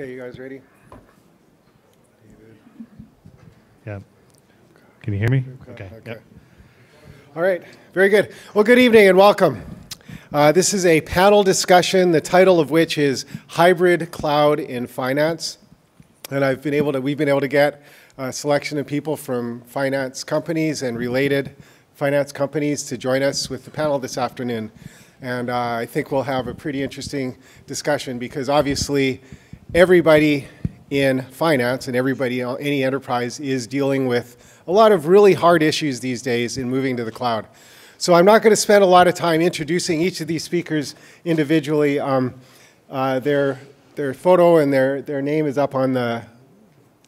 Okay, you guys ready? Yeah. Can you hear me? Okay. Okay. okay. Yep. All right, very good. Well, good evening and welcome. Uh, this is a panel discussion, the title of which is Hybrid Cloud in Finance. And I've been able to, we've been able to get a selection of people from finance companies and related finance companies to join us with the panel this afternoon. And uh, I think we'll have a pretty interesting discussion because obviously everybody in finance and everybody, any enterprise is dealing with a lot of really hard issues these days in moving to the cloud. So I'm not going to spend a lot of time introducing each of these speakers individually. Um, uh, their, their photo and their, their name is up on the,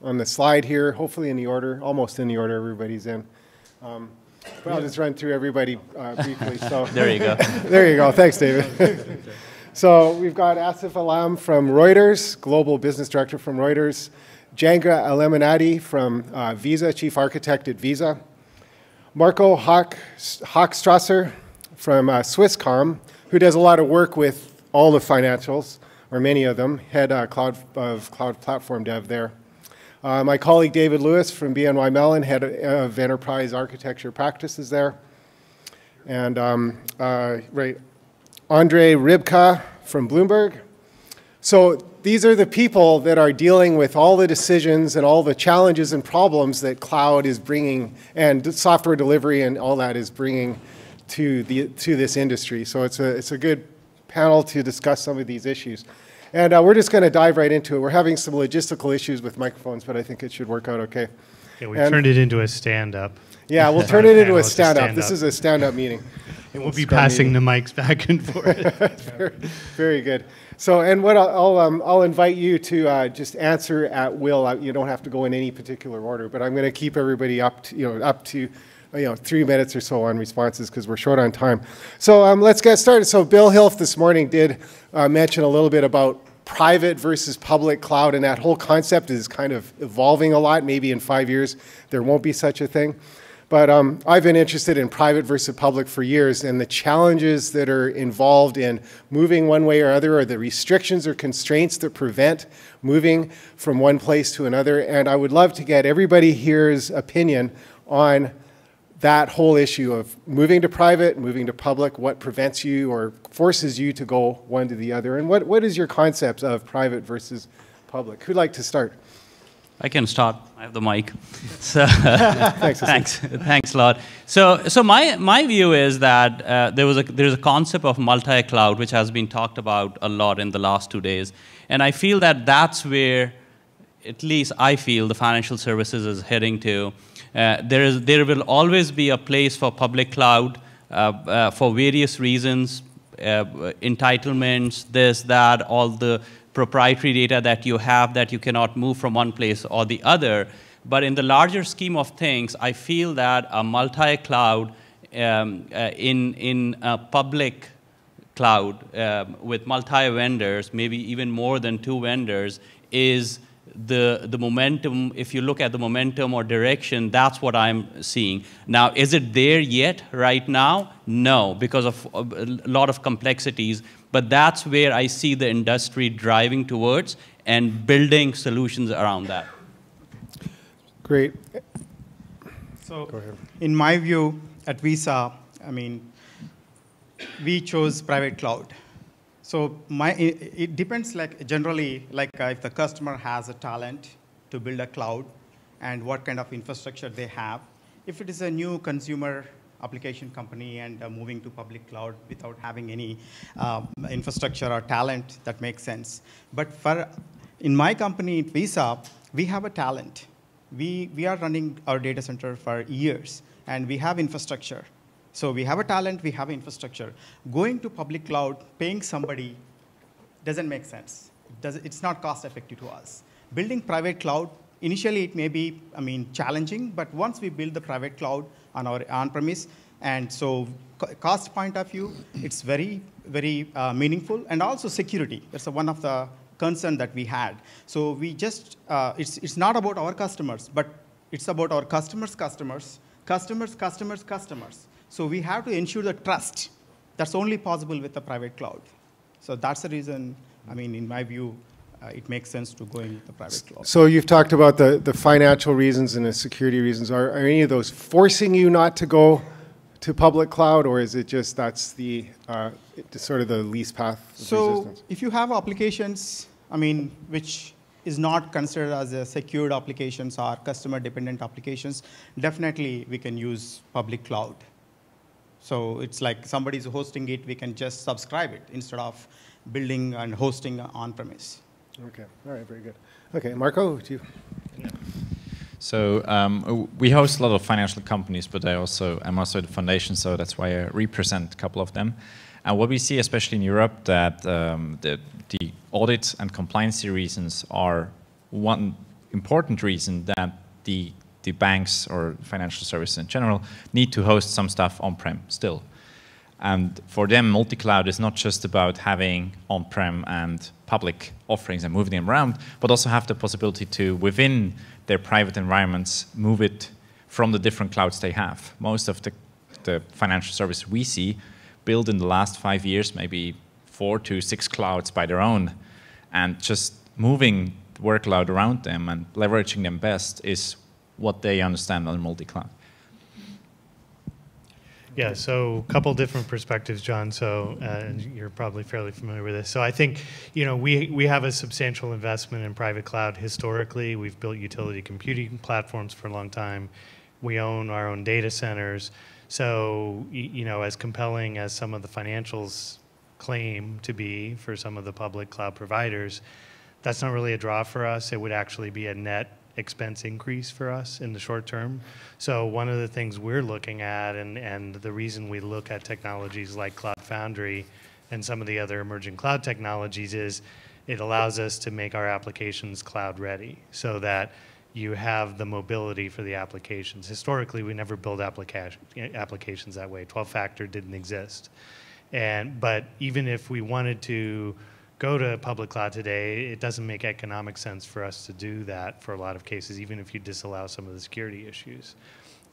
on the slide here, hopefully in the order, almost in the order everybody's in. Um, but I'll just run through everybody uh, briefly. So There you go. there you go. Thanks, David. so we've got Asif Alam from Reuters, Global Business Director from Reuters. Janga Aliminati from uh, Visa, Chief Architect at Visa. Marco Hochstrasser from uh, Swisscom, who does a lot of work with all the financials, or many of them, head uh, cloud, of cloud platform dev there. Uh, my colleague David Lewis from BNY Mellon, head of enterprise architecture practices there. And um, uh, right, Andre Ribka from Bloomberg. So these are the people that are dealing with all the decisions and all the challenges and problems that cloud is bringing and software delivery and all that is bringing to, the, to this industry. So it's a, it's a good panel to discuss some of these issues. And uh, we're just going to dive right into it. We're having some logistical issues with microphones, but I think it should work out okay. Yeah, we And- turned it into a stand-up. Yeah, we'll turn it into a stand-up. This stand-up. is a stand-up meeting. And we'll be passing the mics back and forth. very, very good. So, and what I'll, I'll, um, I'll invite you to uh, just answer at will. You don't have to go in any particular order, but I'm going to keep everybody up to, you know, up to, you know, three minutes or so on responses because we're short on time. So um, let's get started. So Bill Hilf this morning did uh, mention a little bit about private versus public cloud, and that whole concept is kind of evolving a lot. Maybe in five years there won't be such a thing. But um, I've been interested in private versus public for years, and the challenges that are involved in moving one way or other, or the restrictions or constraints that prevent moving from one place to another. And I would love to get everybody here's opinion on that whole issue of moving to private, moving to public, what prevents you or forces you to go one to the other, and what, what is your concept of private versus public? Who'd like to start? I can start. I have the mic. So Thanks. Thanks, thanks a lot. So, so my my view is that uh, there was a there's a concept of multi-cloud which has been talked about a lot in the last two days, and I feel that that's where, at least I feel, the financial services is heading to. Uh, there is there will always be a place for public cloud uh, uh, for various reasons, uh, entitlements, this, that, all the proprietary data that you have that you cannot move from one place or the other. But in the larger scheme of things, I feel that a multi-cloud um, uh, in, in a public cloud um, with multi-vendors, maybe even more than two vendors, is the, the momentum, if you look at the momentum or direction, that's what I'm seeing. Now, is it there yet right now? No, because of a lot of complexities. But that's where I see the industry driving towards and building solutions around that. Great. So, in my view, at Visa, I mean, we chose private cloud. So, my it, it depends. Like generally, like uh, if the customer has a talent to build a cloud, and what kind of infrastructure they have. If it is a new consumer application company and uh, moving to public cloud without having any um, infrastructure or talent, that makes sense. But for in my company, Visa, we have a talent we, we are running our data center for years and we have infrastructure. So we have a talent, we have infrastructure. Going to public cloud, paying somebody doesn't make sense. Does, it's not cost effective to us. Building private cloud, initially it may be, I mean, challenging, but once we build the private cloud on our on-premise, and so cost point of view, it's very, very uh, meaningful, and also security. That's one of the concern that we had. So we just, uh, it's, it's not about our customers, but it's about our customers' customers, customers, customers, customers. So we have to ensure the trust. That's only possible with the private cloud. So that's the reason, I mean, in my view, uh, it makes sense to go in the private cloud. So you've talked about the, the financial reasons and the security reasons. Are, are any of those forcing you not to go to public cloud, or is it just that's the uh, sort of the least path of So resistance? if you have applications, I mean, which is not considered as a secured applications or customer dependent applications, definitely we can use public cloud. So it's like somebody's hosting it, we can just subscribe it instead of building and hosting on premise. Okay, all right, very good. Okay, Marco, to you? Yeah. So um, we host a lot of financial companies, but I also am also the foundation, so that's why I represent a couple of them. And what we see, especially in Europe, that um, the, the audit and compliance reasons are one important reason that the the banks or financial services in general need to host some stuff on-prem still. And for them, multi-cloud is not just about having on-prem and public offerings and moving them around, but also have the possibility to, within their private environments, move it from the different clouds they have. Most of the, the financial service we see build in the last five years, maybe four to six clouds by their own. And just moving workload around them and leveraging them best is what they understand on multi-cloud. Yeah, so a couple different perspectives, John. So, uh, you're probably fairly familiar with this. So, I think you know we we have a substantial investment in private cloud historically. We've built utility computing platforms for a long time. We own our own data centers. So, you know, as compelling as some of the financials claim to be for some of the public cloud providers, that's not really a draw for us. It would actually be a net expense increase for us in the short term. So one of the things we're looking at, and, and the reason we look at technologies like Cloud Foundry and some of the other emerging cloud technologies is it allows us to make our applications cloud ready so that you have the mobility for the applications. Historically, we never built application, applications that way. 12 factor didn't exist. And, but even if we wanted to go to public cloud today, it doesn't make economic sense for us to do that for a lot of cases, even if you disallow some of the security issues.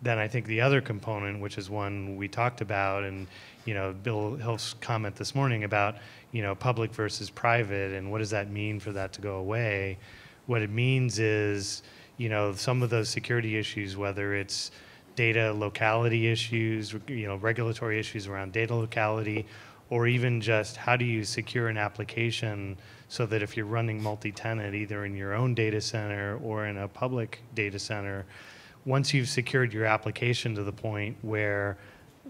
Then I think the other component, which is one we talked about, and you know, Bill Hilf's comment this morning about you know public versus private, and what does that mean for that to go away? What it means is, you know, some of those security issues, whether it's data locality issues, you know, regulatory issues around data locality, or even just how do you secure an application so that if you're running multi-tenant either in your own data center or in a public data center, once you've secured your application to the point where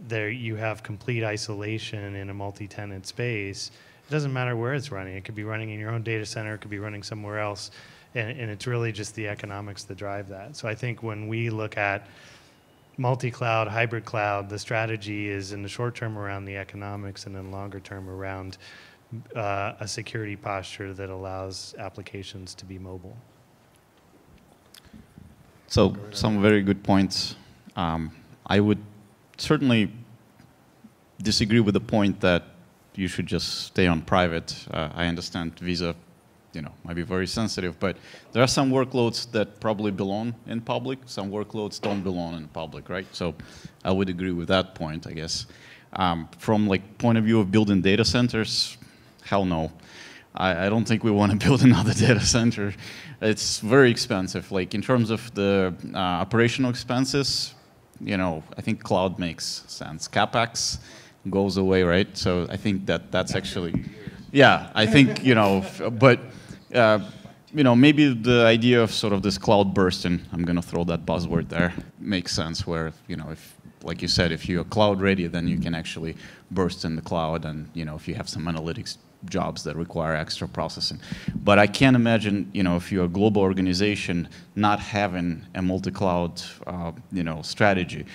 there you have complete isolation in a multi-tenant space, it doesn't matter where it's running. It could be running in your own data center, it could be running somewhere else, and, and it's really just the economics that drive that. So I think when we look at multi-cloud, hybrid cloud, the strategy is in the short term around the economics and in longer term around uh, a security posture that allows applications to be mobile. So some very good points. Um, I would certainly disagree with the point that you should just stay on private. Uh, I understand Visa, you know, might be very sensitive, but there are some workloads that probably belong in public. Some workloads don't belong in public, right? So I would agree with that point, I guess. Um, from like point of view of building data centers, hell no. I, I don't think we want to build another data center. It's very expensive. Like in terms of the uh, operational expenses, you know, I think cloud makes sense. CapEx goes away, right? So I think that that's actually, yeah, I think, you know, but, uh, you know, maybe the idea of sort of this cloud bursting, I'm going to throw that buzzword there, makes sense where, you know, if, like you said, if you're cloud ready, then you can actually burst in the cloud and, you know, if you have some analytics jobs that require extra processing. But I can't imagine, you know, if you're a global organization, not having a multi-cloud, uh, you know, strategy.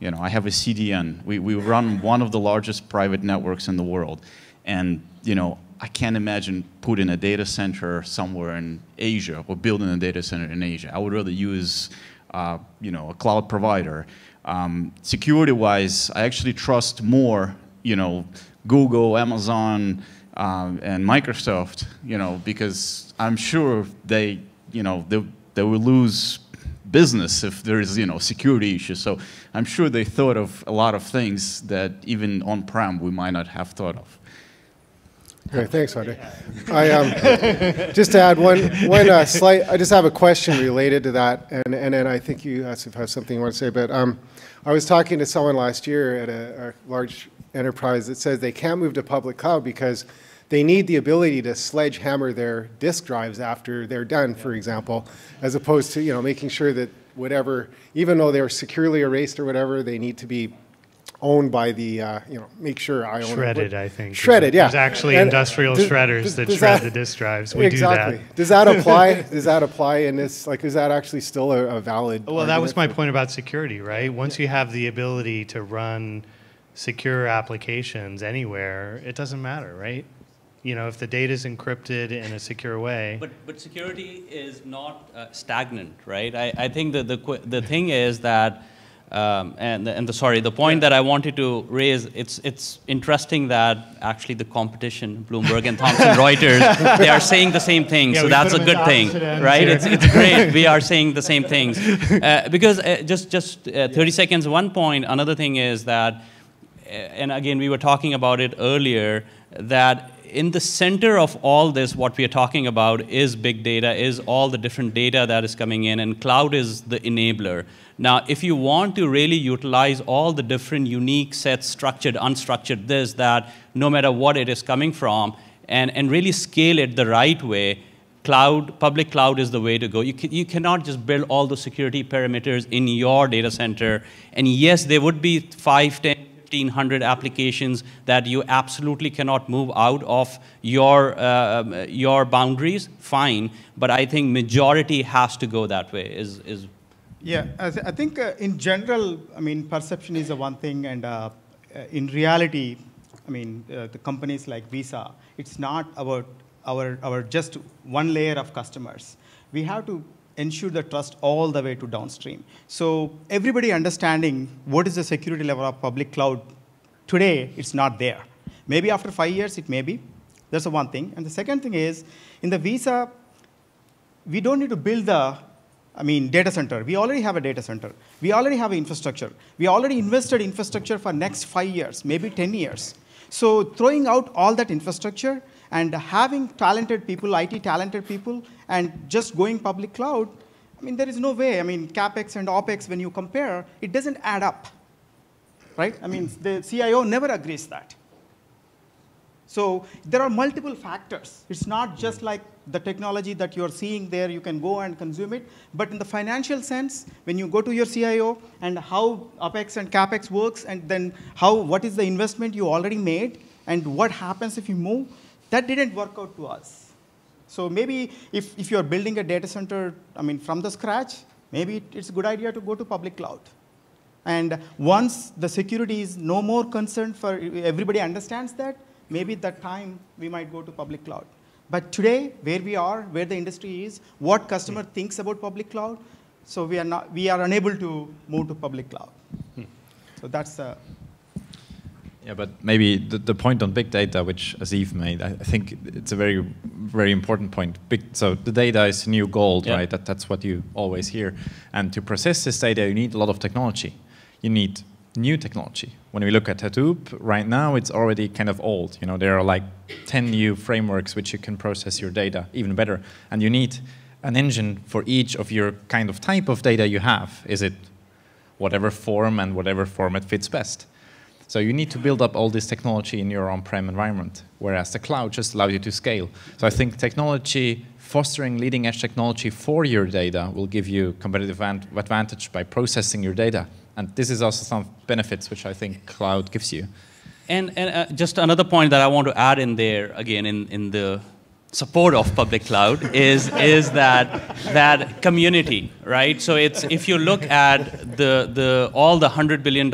You know, I have a CDN. We, we run one of the largest private networks in the world. And, you know, I can't imagine putting a data center somewhere in Asia or building a data center in Asia. I would rather use, uh, you know, a cloud provider. Um, Security-wise, I actually trust more, you know, Google, Amazon, um, and Microsoft, you know, because I'm sure they, you know, they, they will lose business if there is, you know, security issues. So I'm sure they thought of a lot of things that even on-prem we might not have thought of. Great, thanks, Andre. I, um, just to add one, one uh, slight, I just have a question related to that, and, and then I think you have something you want to say, but um, I was talking to someone last year at a, a large enterprise that says they can't move to public cloud because they need the ability to sledgehammer their disk drives after they're done, for example, as opposed to you know making sure that whatever, even though they're securely erased or whatever, they need to be owned by the, uh, you know, make sure I own shredded, it. I think. Shredded, yeah. There's actually And industrial does- shredders does- that does shred that- the disk drives. We exactly. do that. Does that apply? Does that apply in this? Like, is that actually still a, a valid? Well, that was my point about security, right? Once you have the ability to run secure applications anywhere, it doesn't matter, right? You know, if the data is encrypted in a secure way. But, but security is not uh, stagnant, right? I, I think that the, the thing is that, um, and, the, and the, sorry, the point that I wanted to raise, it's, it's interesting that actually the competition, Bloomberg and Thomson Reuters, they are saying the same thing, Yeah, so that's a good thing, right? It's, it's great, we are saying the same things. Uh, because uh, just, just uh, 30 seconds, one point, another thing is that, uh, and again, we were talking about it earlier, that in the center of all this, what we are talking about is big data, is all the different data that is coming in, and cloud is the enabler. Now, if you want to really utilize all the different unique sets, structured, unstructured, this, that, no matter what it is coming from, and, and really scale it the right way, cloud, public cloud is the way to go. You, can, you cannot just build all the security parameters in your data center. And yes, there would be 5, 10, 1500 applications that you absolutely cannot move out of your, uh, your boundaries, fine. But I think majority has to go that way, is, is Yeah, I, th- I think uh, in general, I mean, perception is a one thing, and uh, uh, in reality, I mean, uh, the companies like Visa, it's not about our, our just one layer of customers. We have to ensure the trust all the way to downstream. So everybody understanding what is the security level of public cloud today, it's not there. Maybe after five years, it may be. That's the one thing. And the second thing is, in the Visa, we don't need to build the I mean, data center. We already have a data center. We already have infrastructure. We already invested infrastructure for next five years, maybe 10 years. So throwing out all that infrastructure and having talented people, IT talented people, and just going public cloud, I mean, there is no way. I mean, CapEx and OpEx, when you compare, it doesn't add up, right? I mean, the CIO never agrees that. So there are multiple factors. It's not just hmm. like the technology that you're seeing there, you can go and consume it. But in the financial sense, when you go to your CIO and how OPEX and CAPEX works, and then how, what is the investment you already made, and what happens if you move, that didn't work out to us. So maybe if, if you're building a data center, I mean, from the scratch, maybe it's a good idea to go to public cloud. And once the security is no more concerned for everybody understands that, maybe at that time we might go to public cloud. But today, where we are, where the industry is, what customer hmm. thinks about public cloud, so we are not, we are unable to move to public cloud. Hmm. So that's the. Yeah, but maybe the, the point on big data, which Asif made, I, I think it's a very, very important point. Big, so the data is new gold, Yeah. right? That, that's what you always hear. And to process this data, you need a lot of technology. You need new technology. When we look at Hadoop, right now it's already kind of old. You know, there are like 10 new frameworks which you can process your data even better. And you need an engine for each of your kind of type of data you have. Is it whatever form and whatever format fits best? So you need to build up all this technology in your on-prem environment, whereas the cloud just allows you to scale. So I think technology, fostering leading-edge technology for your data will give you competitive advantage by processing your data. And this is also some benefits which I think cloud gives you. And, and uh, just another point that I want to add in there, again, in, in the support of public cloud, is, is that, that community, right? So it's, if you look at the, the, all the $100 billion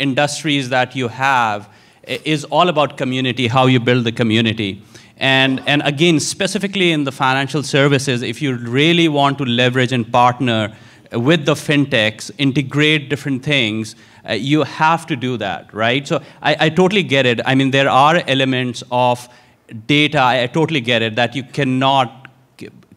industries that you have, is all about community, how you build the community. And, and again, specifically in the financial services, if you really want to leverage and partner with the fintechs, integrate different things, uh, you have to do that, right? So I, I totally get it. I mean, there are elements of data, I, I totally get it, that you cannot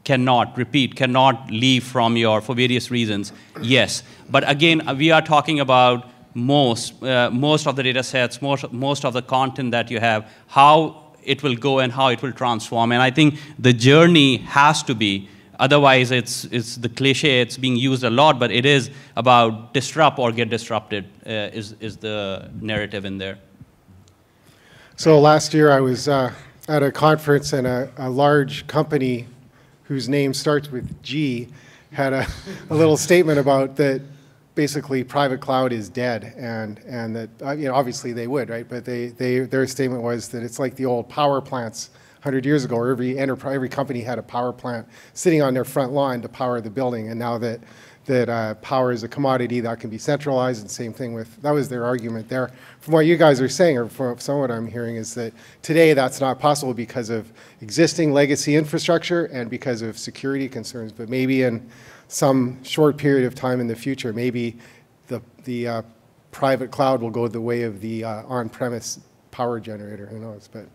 cannot repeat cannot leave from your for various reasons yes but again uh, we are talking about most uh, most of the data sets most most of the content that you have how it will go and how it will transform. And I think the journey has to be Otherwise, it's, it's the cliche, it's being used a lot, but it is about disrupt or get disrupted uh, is, is the narrative in there. So last year I was uh, at a conference and a, a, large company whose name starts with G had a, a little statement about that basically private cloud is dead and, and that, uh, you know, obviously they would, right? But they, they, their statement was that it's like the old power plants 100 years ago, every enterprise, every company had a power plant sitting on their front lawn to power the building. And now that that uh, power is a commodity that can be centralized, and same thing with that was their argument there. From what you guys are saying, or from some what I'm hearing, is that today that's not possible because of existing legacy infrastructure and because of security concerns. But maybe in some short period of time in the future, maybe the the uh, private cloud will go the way of the uh, on-premise power generator. Who knows? But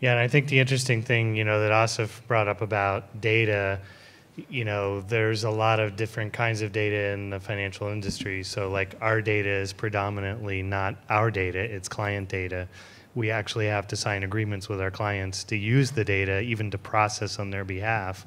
yeah, and I think the interesting thing, you know, that Asif brought up about data, you know, there's a lot of different kinds of data in the financial industry. So, like, our data is predominantly not our data, it's client data. We actually have to sign agreements with our clients to use the data, even to process on their behalf.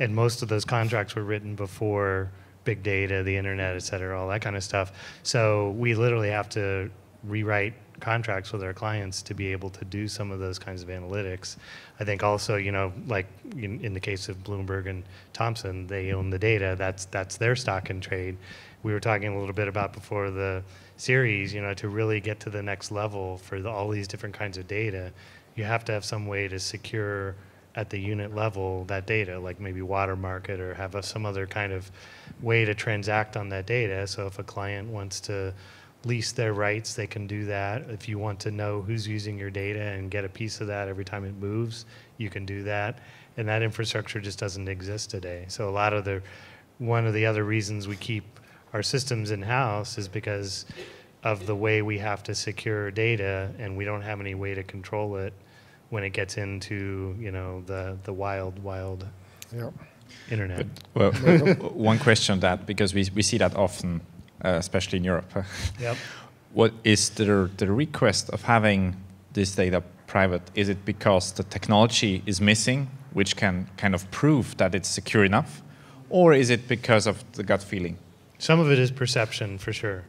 And most of those contracts were written before big data, the internet, et cetera, all that kind of stuff. So, we literally have to rewrite contracts with our clients to be able to do some of those kinds of analytics. I think also, you know, like in, in, the case of Bloomberg and Thomson, they mm-hmm. own the data. That's that's their stock and trade. We were talking a little bit about before the series, you know, to really get to the next level for the, all these different kinds of data, you have to have some way to secure at the unit level that data, like maybe watermark it or have a, some other kind of way to transact on that data. So if a client wants to lease their rights, they can do that. If you want to know who's using your data and get a piece of that every time it moves, you can do that. And that infrastructure just doesn't exist today. So a lot of the, one of the other reasons we keep our systems in-house is because of the way we have to secure data and we don't have any way to control it when it gets into, you know, the, the wild, wild yep. internet. But, well, one question on that, because we, we see that often Uh, especially in Europe. yep. What is the, the request of having this data private? Is it because the technology is missing, which can kind of prove that it's secure enough? Or is it because of the gut feeling? Some of it is perception, for sure.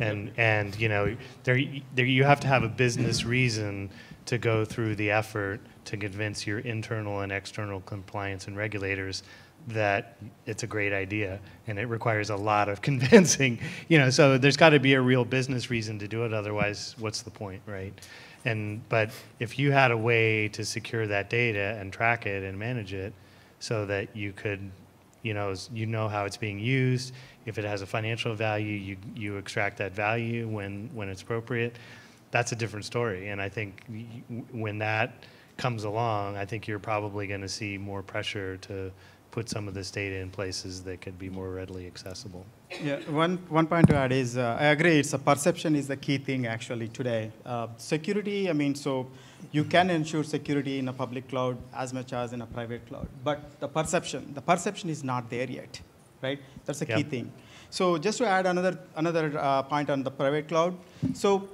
And, and you know, there, there you have to have a business reason to go through the effort to convince your internal and external compliance and regulators that it's a great idea and it requires a lot of convincing you know so there's got to be a real business reason to do it otherwise what's the point right? And but if you had a way to secure that data and track it and manage it so that you could you know you know how it's being used if it has a financial value you you extract that value when when it's appropriate that's a different story. And i think when that comes along i think you're probably going to see more pressure to put some of this data in places that could be more readily accessible. Yeah, one, one point to add is uh, I agree, it's a perception is the key thing actually today. Uh, security, I mean, so you can ensure security in a public cloud as much as in a private cloud, but the perception, the perception is not there yet, right? That's a key thing. So just to add another, another uh, point on the private cloud, so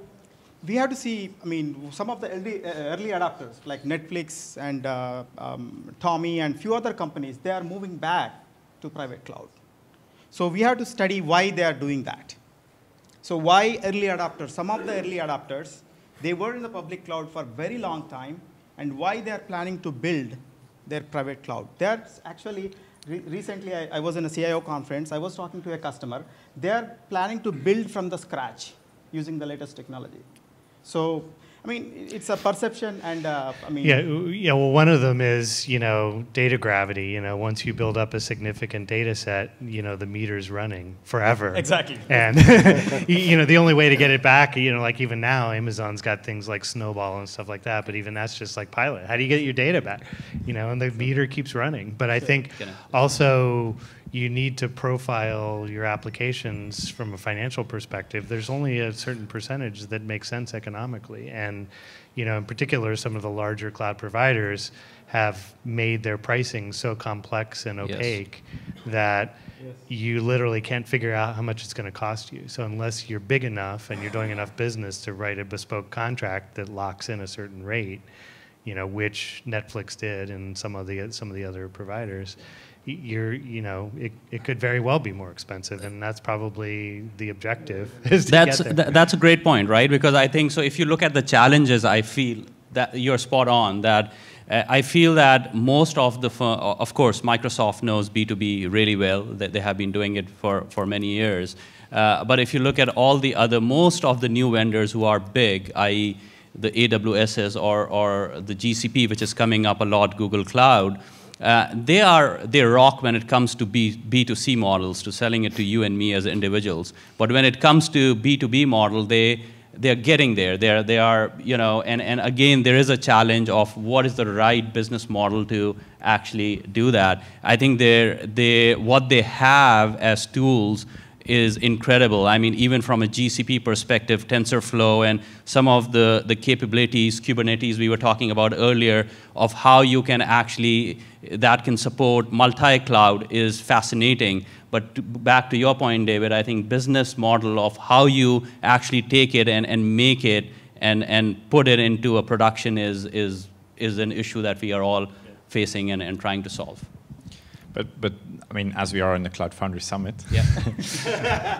we have to see, I mean, some of the early, uh, early adopters like Netflix and uh, um, Tommy and few other companies, they are moving back to private cloud. So we have to study why they are doing that. So why early adopters? Some of the early adopters, they were in the public cloud for a very long time, and why they are planning to build their private cloud. They're actually, re recently I, I was in a CIO conference, I was talking to a customer, they're planning to build from the scratch using the latest technology. So, I mean, it's a perception, and uh, I mean. Yeah, yeah. Well, one of them is you know data gravity. You know, once you build up a significant data set, you know the meter's running forever. Exactly. And you know the only way to get it back, you know, like even now, Amazon's got things like Snowball and stuff like that. But even that's just like pilot. How do you get your data back? You know, and the meter keeps running. But I think also you need to profile your applications from a financial perspective. There's only a certain percentage that makes sense economically. And, you know, in particular, some of the larger cloud providers have made their pricing so complex and opaque yes. that yes. you literally can't figure out how much it's going to cost you. So unless you're big enough and you're doing enough business to write a bespoke contract that locks in a certain rate, you know, which Netflix did and some of the some of the other providers, you're you know it, it could very well be more expensive and that's probably the objective that's th- that's a great point right? Because i think so if you look at the challenges i feel that you're spot on that uh, i feel that most of the of course microsoft knows b2b really well. That they have been doing it for for many years. Uh, but if you look at all the other most of the new vendors who are big i.e the aws's or, or the gcp which is coming up a lot google cloud uh, they are they rock when it comes to B, B2C models, to selling it to you and me as individuals. But when it comes to B2B model, they they're getting there. They're, they are, you know, and, and again, there is a challenge of what is the right business model to actually do that. I think they're, they, what they have as tools is incredible. I mean, even from a GCP perspective, TensorFlow and some of the, the capabilities, Kubernetes we were talking about earlier, of how you can actually, that can support multi-cloud is fascinating. But to, back to your point, David, I think business model of how you actually take it and, and make it and, and put it into a production is, is, is an issue that we are all facing and, and trying to solve. But, but I mean, as we are in the Cloud Foundry Summit, Yeah.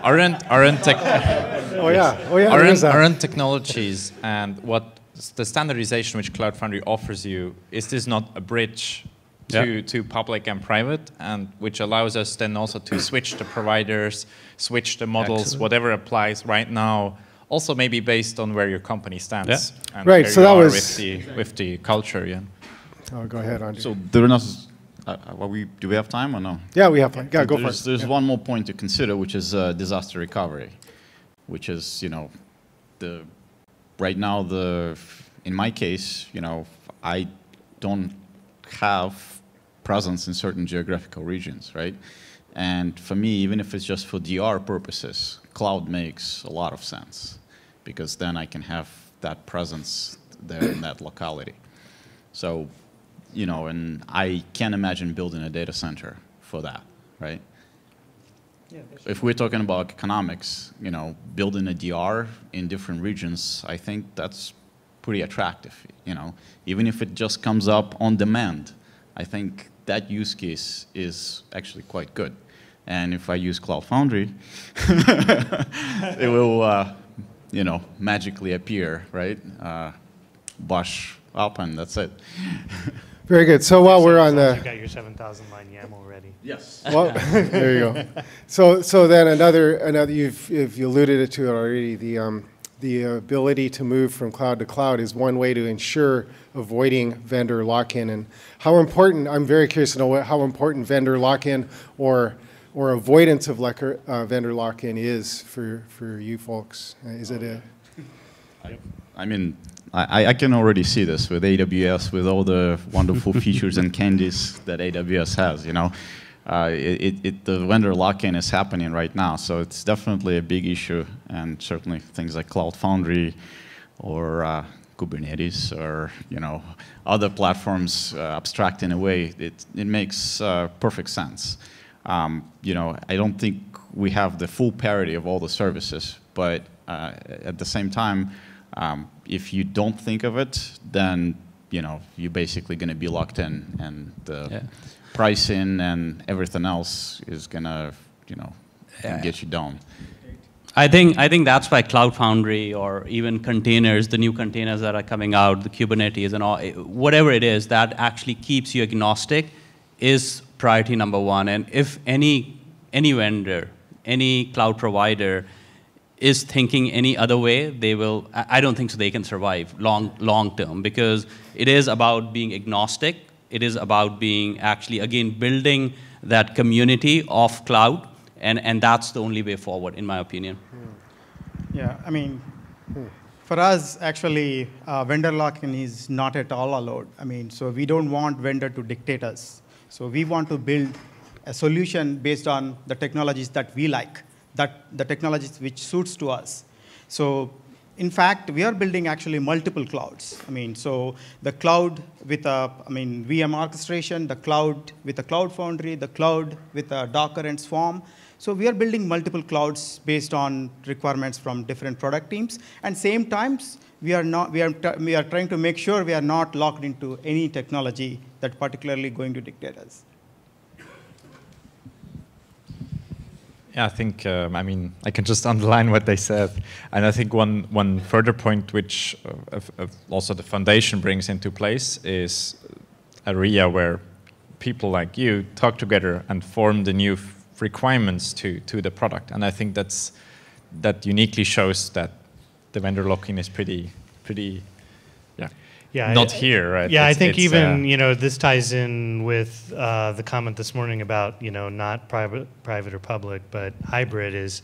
aren't, aren't, tech, Oh yeah, oh yeah. aren't, aren't technologies and what the standardization which Cloud Foundry offers you, is this not a bridge to, Yeah. to public and private, and which allows us then also to switch the providers, switch the models, Excellent. whatever applies right now, also maybe based on where your company stands. And Right, where so you that are was- with the, with the culture, yeah. Oh, go ahead, Andre. So there are not, uh, uh, we, do we have time or no? yeah, we have. Yeah, go for there's, it. There's Yeah. one more point to consider, which is uh, disaster recovery, which is, you know, the right now the in my case, you know, I don't have presence in certain geographical regions, right? And for me, even if it's just for DR purposes, cloud makes a lot of sense because then I can have that presence there in that locality. So, you know, and I can't imagine building a data center for that, right? If we're talking about economics, you know, building a DR in different regions, I think that's pretty attractive, you know. Even if it just comes up on demand, I think that use case is actually quite good. And if I use Cloud Foundry, it will, uh, you know, magically appear, right? Uh, BOSH up and that's it. Very good. So while we're on the You got your 7,000 line YAML ready. Yes. Well, there you go. So, so then another, another, you've, if you alluded to it already, the, um, the ability to move from cloud to cloud is one way to ensure avoiding vendor lock-in. And how important, I'm very curious to know what, how important vendor lock-in or, or avoidance of like, uh, vendor lock-in is for, for you folks. Uh, Is it a, I mean, I, I can already see this with AWS, with all the wonderful features and candies that AWS has. You know, uh, it, it, the vendor lock-in is happening right now, so it's definitely a big issue, and certainly things like Cloud Foundry or uh, Kubernetes or you know other platforms uh, abstracting away, it it makes uh, perfect sense. Um, you know, I don't think we have the full parity of all the services, but uh, at the same time, um, if you don't think of it, then you know you're basically going to be locked in, and the Yeah. pricing and everything else is going to you know Yeah. get you down. I think, I think that's why Cloud Foundry or even containers, the new containers that are coming out, the Kubernetes and all, whatever it is that actually keeps you agnostic is priority number one. And if any, any vendor, any cloud provider is thinking any other way, they will, I don't think so they can survive long, long term because it is about being agnostic. It is about being actually, again, building that community of cloud and, and that's the only way forward, in my opinion. Yeah, I mean, for us, actually, uh, vendor lock-in is not at all allowed. I mean, so we don't want vendor to dictate us. So we want to build a solution based on the technologies that we like, that the technologies which suits to us. So in fact, we are building actually multiple clouds. I mean, so the cloud with a, I mean, VM orchestration, the cloud with a Cloud Foundry, the cloud with a Docker and Swarm. So we are building multiple clouds based on requirements from different product teams. And same times, we are not, we are, we are trying to make sure we are not locked into any technology that particularly going to dictate us. I think, um, I mean, I can just underline what they said. And I think one, one further point which uh, also the foundation brings into place is area where people like you talk together and form the new requirements to, to the product. And I think that's, that uniquely shows that the vendor lock-in is pretty, pretty yeah, not I, here, right? Yeah, it's, I think even uh, you know this ties in with uh, the comment this morning about you know not private, private or public, but hybrid is,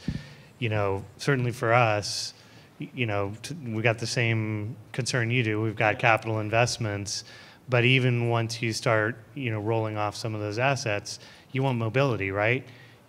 you know, certainly for us, you know, we got the same concern you do. We've got capital investments, but even once you start, you know, rolling off some of those assets, you want mobility, right?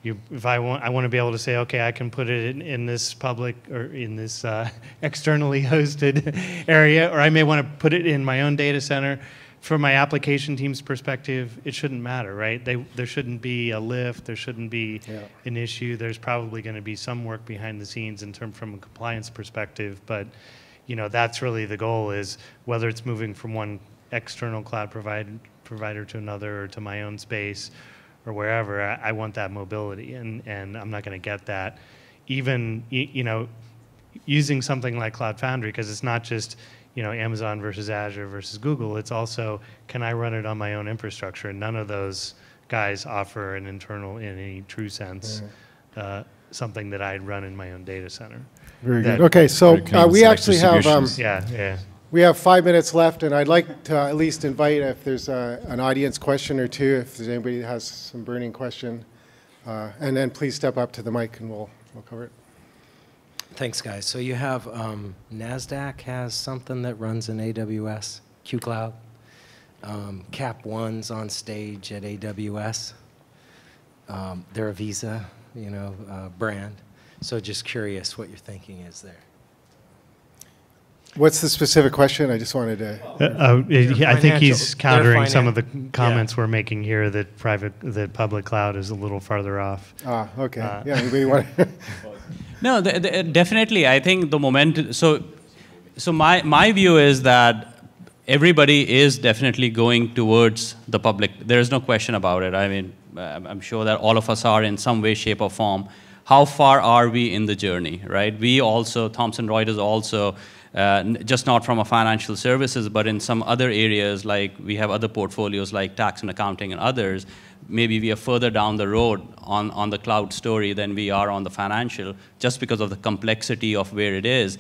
You, if I want, I want to be able to say, okay, I can put it in, in this public or in this uh, externally hosted area, or I may want to put it in my own data center. From my application team's perspective, it shouldn't matter, right? They, there shouldn't be a lift, there shouldn't be yeah. an issue. There's probably going to be some work behind the scenes in term from a compliance perspective, but you know that's really the goal is whether it's moving from one external cloud provider provider to another or to my own space or wherever, I, I want that mobility, and, and I'm not going to get that. Even, you know, using something like Cloud Foundry, because it's not just, you know, Amazon versus Azure versus Google, it's also, can I run it on my own infrastructure? And none of those guys offer an internal, in any true sense, uh, something that I'd run in my own data center. Very good. Okay, so uh, we actually have, um, Yeah, yeah. We have five minutes left, and I'd like to at least invite if there's a, an audience question or two, if there's anybody that has some burning question. Uh, and then please step up to the mic and we'll, we'll cover it. Thanks, guys. So you have um, NASDAQ has something that runs in AWS, QCloud. Um, Cap One's on stage at AWS. Um, they're a Visa, you know, uh, brand. So just curious what your thinking is there. What's the specific question? I just wanted to. Uh, uh, I think he's countering some of the comments yeah. we're making here that private, that public cloud is a little farther off. Ah, okay. Uh, yeah, anybody want? no, the, the, definitely. I think the moment. So, so my my view is that everybody is definitely going towards the public. There is no question about it. I mean, I'm sure that all of us are in some way, shape, or form. How far are we in the journey, right? We also, Thomson Reuters also uh, just not from a financial services, but in some other areas, like we have other portfolios like tax and accounting and others, maybe we are further down the road on, on the cloud story than we are on the financial, just because of the complexity of where it is,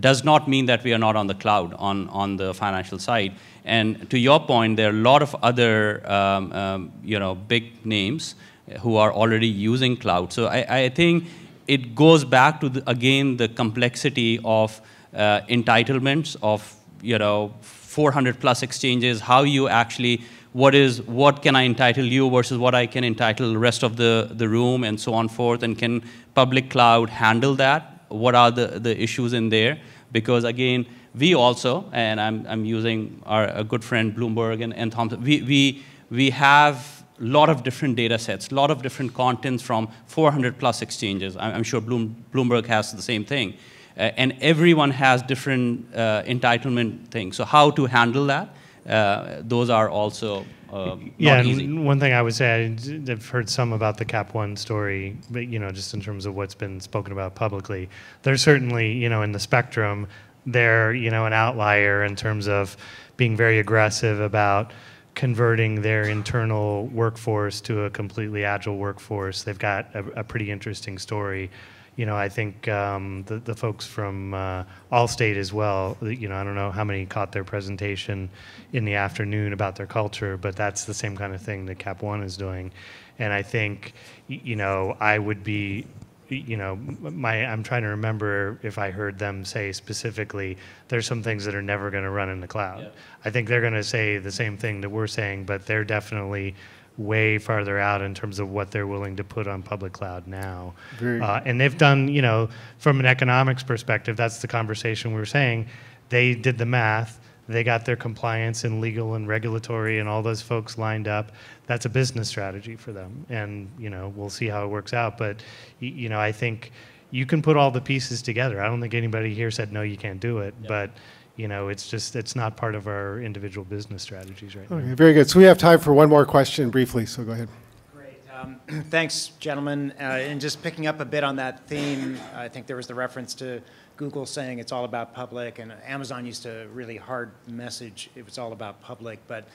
does not mean that we are not on the cloud on, on the financial side. And to your point, there are a lot of other um, um, you know, big names who are already using cloud. So I, I think it goes back to, the, again, the complexity of Uh, entitlements of you know 400 plus exchanges, how you actually what is what can I entitle you versus what I can entitle the rest of the, the room and so on forth, and can public cloud handle that? What are the, the issues in there? Because again, we also, and I'm, I'm using our a good friend Bloomberg and, and Thomson, we, we, we have a lot of different data sets, a lot of different contents from 400 plus exchanges. I'm, sure Bloom, Bloomberg has the same thing. Uh, and everyone has different uh, entitlement things. So how to handle that? Uh, those are also um, yeah. One thing I would say, I've heard some about the Cap One story, but you know, just in terms of what's been spoken about publicly, there's certainly you know in the spectrum, they're you know an outlier in terms of being very aggressive about converting their internal workforce to a completely agile workforce. They've got a, a pretty interesting story you know, I think um, the, the folks from uh, Allstate as well, you know, I don't know how many caught their presentation in the afternoon about their culture, but that's the same kind of thing that Cap One is doing. And I think, you know, I would be, you know, my, I'm trying to remember if I heard them say specifically, there's some things that are never going to run in the cloud. Yeah. I think they're going to say the same thing that we're saying, but they're definitely way farther out in terms of what they're willing to put on public cloud now. Uh, and they've done, you know, from an economics perspective, that's the conversation we were saying. They did the math. They got their compliance and legal and regulatory and all those folks lined up. That's a business strategy for them. And, you know, we'll see how it works out. But, you know, I think you can put all the pieces together. I don't think anybody here said, no, you can't do it. But, you know, it's just, it's not part of our individual business strategies right now. Very good. So we have time for one more question briefly, so go ahead. Great. Um, Thanks, gentlemen. Uh, And just picking up a bit on that theme, I think there was the reference to Google saying it's all about public, and Amazon used a really hard message, it was all about public. But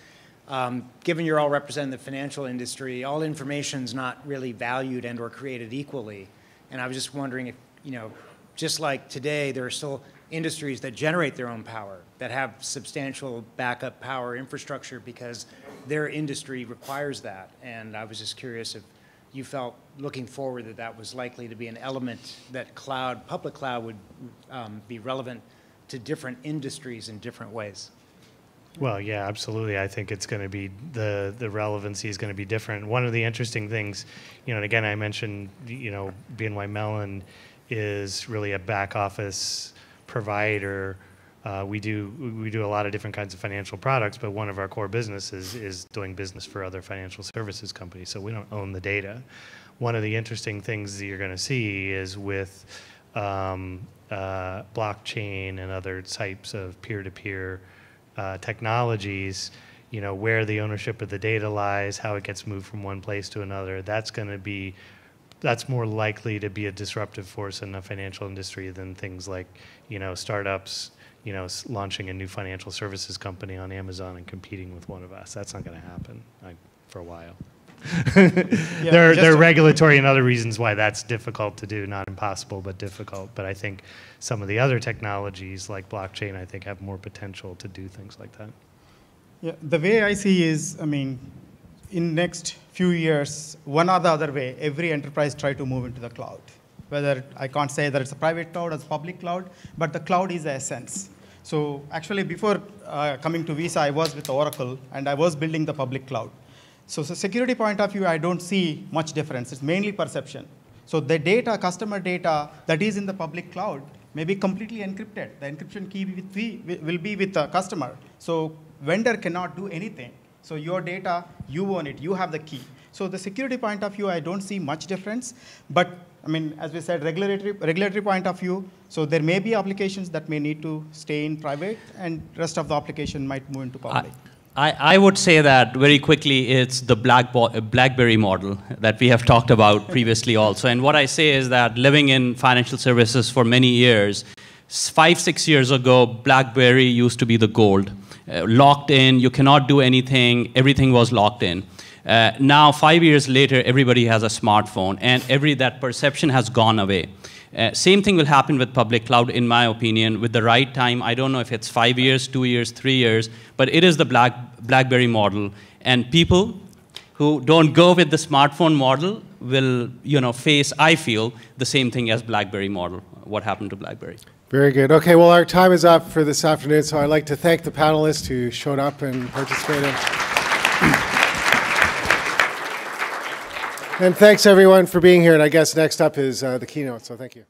um, given you're all representing the financial industry, all information's not really valued and/or created equally. And I was just wondering if, you know, just like today, there are still industries that generate their own power, that have substantial backup power infrastructure because their industry requires that. And I was just curious if you felt, looking forward, that that was likely to be an element that cloud, public cloud would um, be relevant to different industries in different ways. Well, yeah, absolutely. I think it's going to be the the relevancy is going to be different. One of the interesting things, you know, and again, I mentioned, you know, BNY Mellon is really a back office provider. Uh, we do we do a lot of different kinds of financial products, but one of our core businesses is doing business for other financial services companies. So we don't own the data. One of the interesting things that you're going to see is with um, uh, blockchain and other types of peer-to-peer uh, technologies, you know, where the ownership of the data lies, how it gets moved from one place to another, that's going to be, that's more likely to be a disruptive force in the financial industry than things like, you know, startups, you know, launching a new financial services company on Amazon and competing with one of us. That's not going to happen like, for a while. there, are, there are to- regulatory and other reasons why that's difficult to do, not impossible, but difficult. But I think some of the other technologies like blockchain, I think, have more potential to do things like that. Yeah, the way I see is, I mean, in next few years, one or the other way, every enterprise try to move into the cloud. Whether I can't say that it's a private cloud or it's public cloud, but the cloud is the essence. So actually, before uh, coming to Visa, I was with Oracle, and I was building the public cloud. So, so security point of view, I don't see much difference. It's mainly perception. So the data, customer data that is in the public cloud may be completely encrypted. The encryption key will be with the customer. So vendor cannot do anything. So your data, you own it, you have the key. So the security point of view, I don't see much difference. But I mean, as we said, regulatory, regulatory point of view, so there may be applications that may need to stay in private and rest of the application might move into public. I, I would say that very quickly it's the Black BlackBerry model that we have talked about previously also. And what I say is that living in financial services for many years, five, six years ago, BlackBerry used to be the gold. Uh, locked in, you cannot do anything, everything was locked in. Uh, now, five years later, everybody has a smartphone, and every that perception has gone away. Uh, same thing will happen with public cloud, in my opinion, with the right time. I don't know if it's five years, two years, three years, but it is the Black, BlackBerry model. And people who don't go with the smartphone model will, you know, face, I feel, the same thing as BlackBerry model, what happened to BlackBerry. Very good. Okay, well, our time is up for this afternoon, so I'd like to thank the panelists who showed up and participated. And thanks, everyone, for being here. And I guess next up is uh, the keynote, so thank you.